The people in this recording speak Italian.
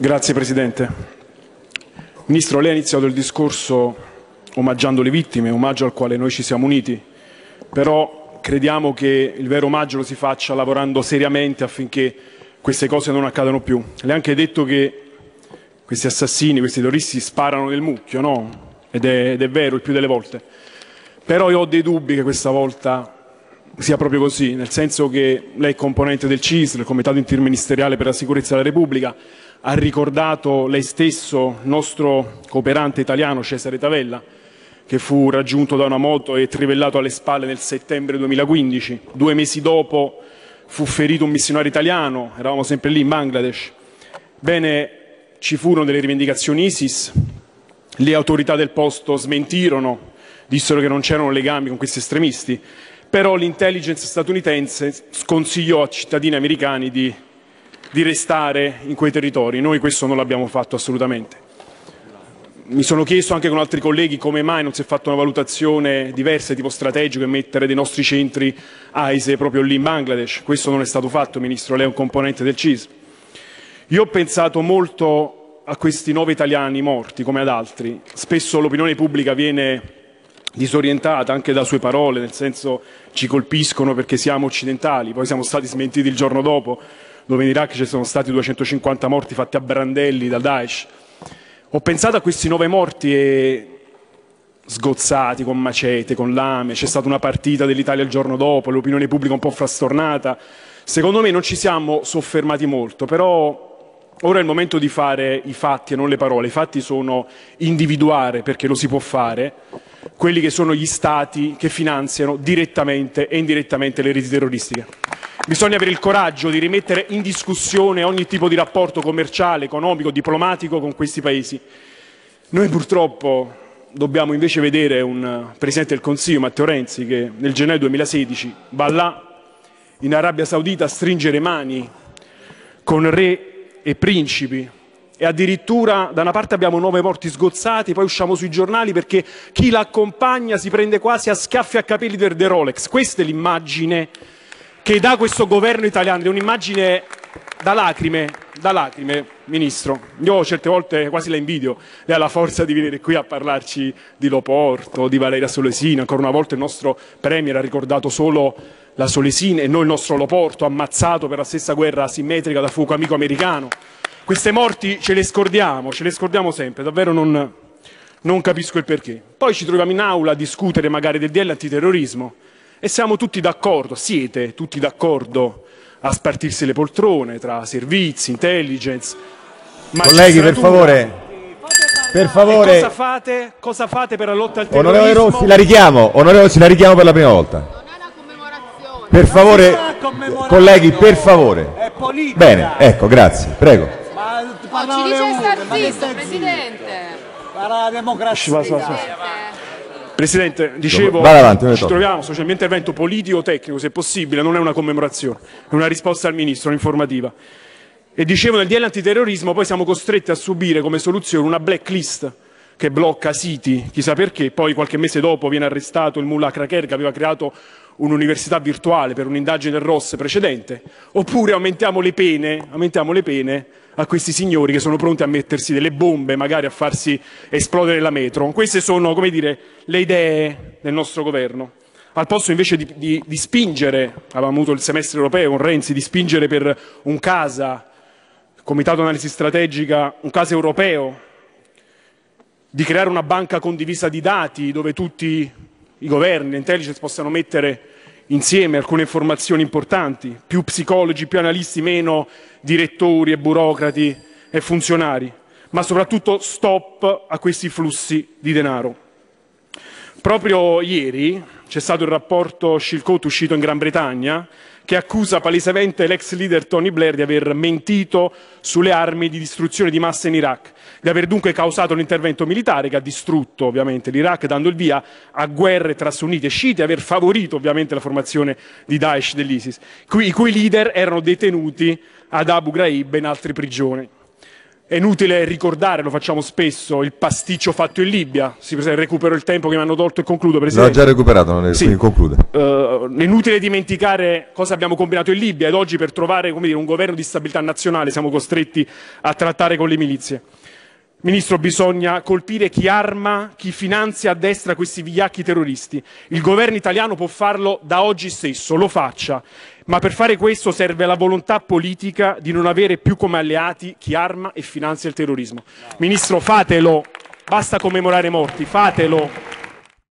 Grazie Presidente. Ministro, lei ha iniziato il discorso omaggiando le vittime, omaggio al quale noi ci siamo uniti, però crediamo che il vero omaggio lo si faccia lavorando seriamente affinché queste cose non accadano più. Lei ha anche detto che questi assassini, questi terroristi sparano nel mucchio, no? Ed è, ed è vero il più delle volte. Però io ho dei dubbi che questa volta sia proprio così, nel senso che lei è componente del CISL, il Comitato Interministeriale per la Sicurezza della Repubblica, ha ricordato lei stesso il nostro cooperante italiano Cesare Tavella, che fu raggiunto da una moto e trivellato alle spalle nel settembre 2015. Due mesi dopo fu ferito un missionario italiano, eravamo sempre lì in Bangladesh. Bene, ci furono delle rivendicazioni ISIS, le autorità del posto smentirono, dissero che non c'erano legami con questi estremisti però l'intelligence statunitense sconsigliò a cittadini americani di, di restare in quei territori. Noi questo non l'abbiamo fatto assolutamente. Mi sono chiesto anche con altri colleghi come mai non si è fatta una valutazione diversa, tipo strategico, e mettere dei nostri centri AISE proprio lì in Bangladesh. Questo non è stato fatto, Ministro, lei è un componente del CIS. Io ho pensato molto a questi nove italiani morti, come ad altri. Spesso l'opinione pubblica viene disorientata anche da sue parole, nel senso ci colpiscono perché siamo occidentali, poi siamo stati smentiti il giorno dopo, dove in Iraq ci sono stati 250 morti fatti a brandelli da Daesh. Ho pensato a questi nove morti e sgozzati con macete, con lame, c'è stata una partita dell'Italia il giorno dopo, l'opinione pubblica un po' frastornata. Secondo me non ci siamo soffermati molto, però ora è il momento di fare i fatti e non le parole. I fatti sono individuare, perché lo si può fare, quelli che sono gli stati che finanziano direttamente e indirettamente le reti terroristiche. Bisogna avere il coraggio di rimettere in discussione ogni tipo di rapporto commerciale, economico, diplomatico con questi paesi. Noi purtroppo dobbiamo invece vedere un Presidente del Consiglio, Matteo Renzi, che nel gennaio 2016 va là in Arabia Saudita a stringere mani con re e principi e addirittura da una parte abbiamo nove morti sgozzati, poi usciamo sui giornali perché chi l'accompagna si prende quasi a schiaffi a capelli del De Rolex. Questa è l'immagine che dà questo governo italiano, è un'immagine da lacrime, da lacrime, Ministro. Io certe volte quasi la invidio, lei ha la forza di venire qui a parlarci di Loporto, di Valeria Solesina, ancora una volta il nostro Premier ha ricordato solo la Solesina e non il nostro Loporto, ammazzato per la stessa guerra asimmetrica da fuoco amico americano. Queste morti ce le scordiamo, ce le scordiamo sempre, davvero non, non capisco il perché. Poi ci troviamo in aula a discutere magari del DL antiterrorismo e siamo tutti d'accordo, siete tutti d'accordo a spartirsi le poltrone tra servizi, intelligence. Colleghi, per favore, per favore. cosa fate? Cosa fate per la lotta al terrorismo? Onorevole Rossi, la richiamo, onorevole Rossi, la richiamo per la prima volta. Per favore, colleghi, per favore. È. Bene, ecco, grazie, prego. Ma ci dice star zitto, Presidente. Parla la democrazia. Presidente, dicevo, avanti, ci troviamo, il mio intervento politico-tecnico, se possibile, non è una commemorazione, è una risposta al Ministro, un'informativa. E dicevo, nel DL antiterrorismo poi siamo costretti a subire come soluzione una blacklist che blocca siti, chissà perché, poi qualche mese dopo viene arrestato il mullah Kraker che aveva creato un'università virtuale per un'indagine ROS precedente, oppure aumentiamo le pene, aumentiamo le pene a questi signori che sono pronti a mettersi delle bombe, magari a farsi esplodere la metro. Queste sono, come dire, le idee del nostro governo. Al posto invece di, di- di spingere, avevamo avuto il semestre europeo con Renzi, di spingere per un CASA, Comitato Analisi Strategica, un CASA europeo, di creare una banca condivisa di dati dove tutti i governi, le intelligence possano mettere insieme alcune informazioni importanti, più psicologi, più analisti, meno direttori e burocrati e funzionari, ma soprattutto stop a questi flussi di denaro. Proprio ieri c'è stato il rapporto Shilcoat uscito in Gran Bretagna che accusa palesemente l'ex leader Tony Blair di aver mentito sulle armi di distruzione di massa in Iraq, di aver dunque causato l'intervento militare che ha distrutto ovviamente l'Iraq dando il via a guerre tra sunniti e sciiti e aver favorito ovviamente la formazione di Daesh dell'ISIS, i cui leader erano detenuti ad Abu Ghraib e in altre prigioni. È inutile ricordare, lo facciamo spesso, il pasticcio fatto in Libia. Si recupero il tempo che mi hanno tolto e concludo, Presidente. L'ho già recuperato, non è, sì. quindi conclude. Uh, è inutile dimenticare cosa abbiamo combinato in Libia ed oggi per trovare dire, un governo di stabilità nazionale siamo costretti a trattare con le milizie. Ministro, bisogna colpire chi arma, chi finanzia a destra questi vigliacchi terroristi. Il governo italiano può farlo da oggi stesso, lo faccia. Ma per fare questo serve la volontà politica di non avere più come alleati chi arma e finanzia il terrorismo. Ministro, fatelo. Basta commemorare morti, fatelo.